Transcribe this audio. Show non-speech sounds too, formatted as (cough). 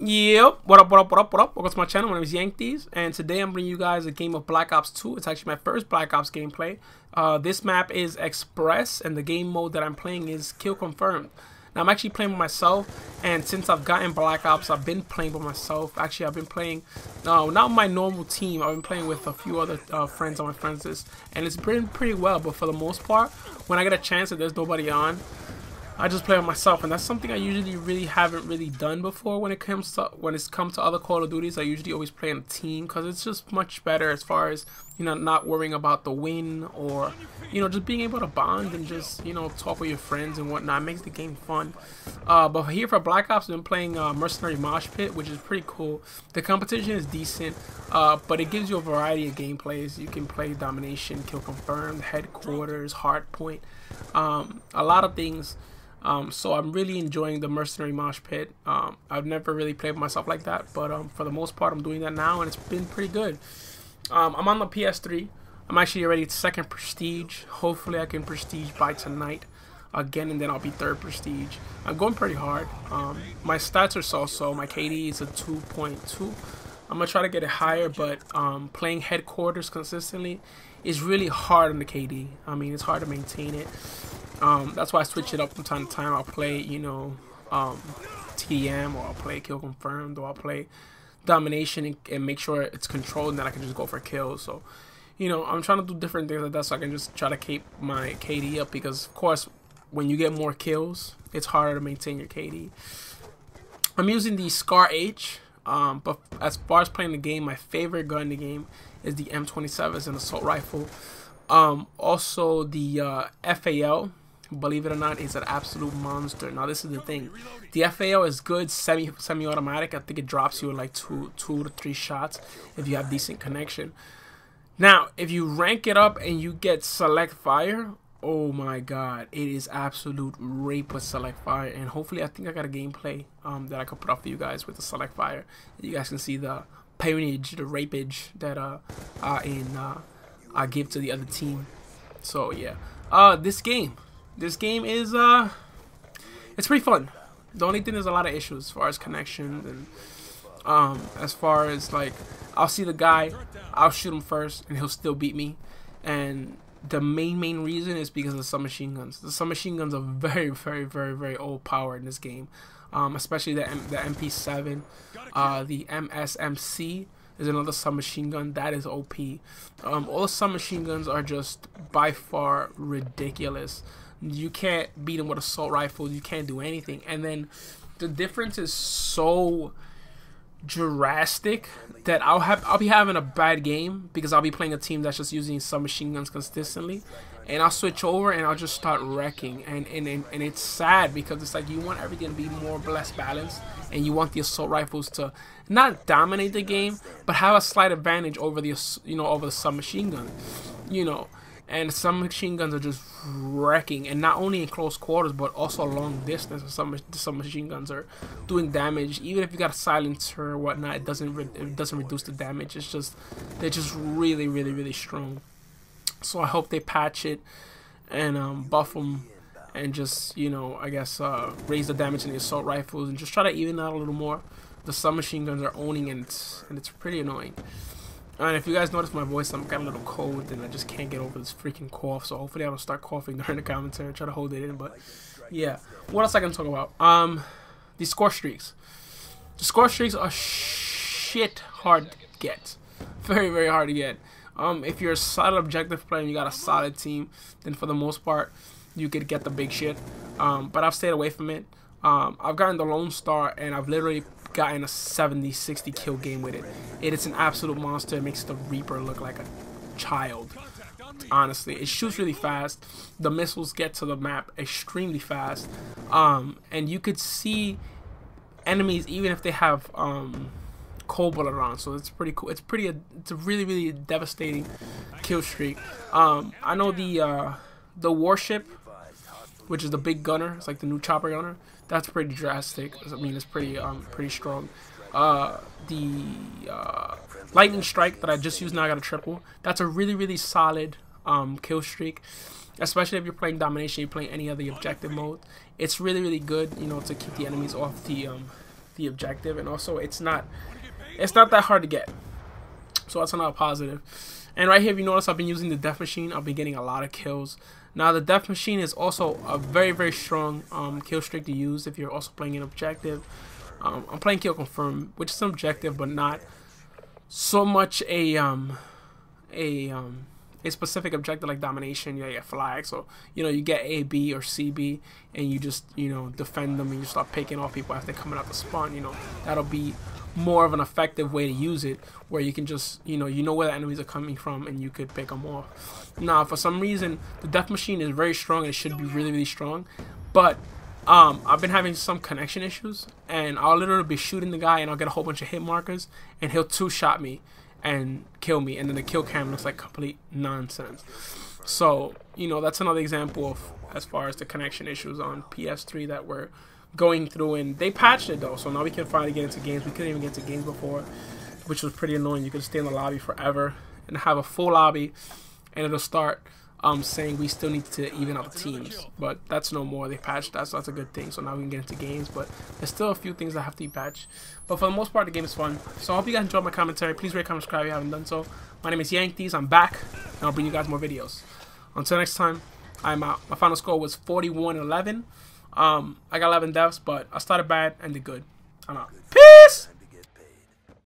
Yep, what up, what up, what up, what up? Welcome to my channel. My name is YankDeez, and today I'm bringing you guys a game of Black Ops 2. It's actually my first Black Ops gameplay. Uh, this map is Express, and the game mode that I'm playing is Kill Confirmed. Now, I'm actually playing with myself, and since I've gotten Black Ops, I've been playing with myself. Actually, I've been playing, uh, not my normal team, I've been playing with a few other uh, friends on my friends list, and it's been pretty well, but for the most part, when I get a chance and there's nobody on, I just play on myself, and that's something I usually really haven't really done before when it comes to when it's come to other Call of Duties. I usually always play in a team because it's just much better as far as you know not worrying about the win or you know just being able to bond and just you know talk with your friends and whatnot. It makes the game fun. Uh, but here for Black Ops, I've been playing uh, Mercenary Mosh Pit, which is pretty cool. The competition is decent, uh, but it gives you a variety of gameplays. You can play Domination, Kill Confirmed, Headquarters, Hardpoint, um, a lot of things. Um, so I'm really enjoying the Mercenary Mosh Pit. Um, I've never really played myself like that, but um, for the most part, I'm doing that now, and it's been pretty good. Um, I'm on the PS3. I'm actually already second Prestige. Hopefully, I can Prestige by tonight again, and then I'll be third Prestige. I'm going pretty hard. Um, my stats are so-so. My KD is a 2.2. I'm gonna try to get it higher, but um, playing headquarters consistently is really hard on the KD. I mean, it's hard to maintain it. Um, that's why I switch it up from time to time. I'll play, you know, um, TDM or I'll play Kill Confirmed or I'll play Domination and, and, make sure it's controlled and then I can just go for kills. So, you know, I'm trying to do different things like that so I can just try to keep my KD up because, of course, when you get more kills, it's harder to maintain your KD. I'm using the Scar H, um, but as far as playing the game, my favorite gun in the game is the M27 as an assault rifle. Um, also, the uh, FAL believe it or not, is an absolute monster. Now this is the thing, the FAL is good semi semi automatic. I think it drops you in like two two to three shots if you have decent connection. Now if you rank it up and you get select fire, oh my god, it is absolute rape with select fire. And hopefully I think I got a gameplay um, that I could put up for you guys with the select fire. You guys can see the painage, the rapage that uh, uh in uh, I give to the other team. So yeah, uh, this game this game is uh it's pretty fun. The only thing is a lot of issues as far as connections and um as far as like I'll see the guy, I'll shoot him first and he'll still beat me. And the main main reason is because of the submachine guns. The submachine guns are very very very very old power in this game. Um, especially the M the MP7, uh, the MSMC is another submachine gun that is OP. Um, all submachine guns are just by far ridiculous. You can't beat him with assault rifles. You can't do anything. And then the difference is so drastic that I'll have I'll be having a bad game because I'll be playing a team that's just using submachine guns consistently and I'll switch over and I'll just start wrecking and, and, and, and it's sad because it's like you want everything to be more or less balanced and you want the assault rifles to not dominate the game but have a slight advantage over the you know over the submachine gun you know and some machine guns are just wrecking and not only in close quarters but also long distance. Some some machine guns are doing damage. Even if you got a silencer or whatnot it doesn't it doesn't reduce the damage. It's just they're just really really really strong. So I hope they patch it and um, buff them and just you know I guess uh, raise the damage in the assault rifles and just try to even out a little more. The submachine guns are owning it and it's pretty annoying and if you guys notice my voice, I'm got a little cold and I just can't get over this freaking cough. So hopefully I don't start coughing (laughs) during the commentary. Try to hold it in, but yeah. What else I can talk about? Um, the score streaks. The score streaks are shit hard to get. Very very hard to get. Um, if you're a solid objective player and you got a solid team, then for the most part you could get the big shit. Um, but I've stayed away from it. Um, I've gotten the Lodestar and I've literally gotten a 70, 60 kill game with it. It is an absolute monster. It makes the Reaper look like a child. Honestly, it shoots really fast. The missiles get to the map extremely fast. Um, and you could see enemies even if they have um, bullet on. So it's pretty cool. It's pretty. It's a really really devastating kill streak. Um, I know the uh, the warship, which is the big gunner. It's like the new chopper gunner that's pretty drastic. I mean, it's pretty um pretty strong. Uh, the uh, lightning strike that I just used now I got a triple. That's a really really solid um kill streak, especially if you're playing domination. You're playing any other objective mode. It's really really good. You know to keep the enemies off the um the objective, and also it's not it's not that hard to get. So that's another positive. And right here, if you notice, I've been using the Death Machine. I've been getting a lot of kills. Now, the Death Machine is also a very, very strong um, kill streak to use if you're also playing an objective. Um, I'm playing Kill Confirm, which is an objective, but not so much a um, a um, a specific objective like domination. You get flag, so you know you get A, B, or C, B, and you just you know defend them and you start picking off people as they're coming out the spawn. You know that'll be more of an effective way to use it where you can just you know you know where the enemies are coming from and you could pick them off. Now for some reason the death machine is very strong and it should be really really strong. But um, I've been having some connection issues and I'll literally be shooting the guy and I'll get a whole bunch of hit markers and he'll two shot me and kill me and then the kill cam looks like complete nonsense. So you know that's another example of as far as the connection issues on PS3 that were going through and they patched it though. So now we can finally get into games. We couldn't even get into games before which was pretty annoying. You could stay in the lobby forever and have a full lobby and it'll start um, saying we still need to even out the teams. But that's no more. They patched. That so that's a good thing. So now we can get into games. But there's still a few things that have to be patched. But for the most part the game is fun. So I hope you guys enjoyed my commentary. Please rate comment subscribe if you haven't done so. My name is YankDeez. I'm back and I'll bring you guys more videos. Until next time I'm out. My final score was 41 11 um, I got 11 deaths, but I started bad and did good. I'm out.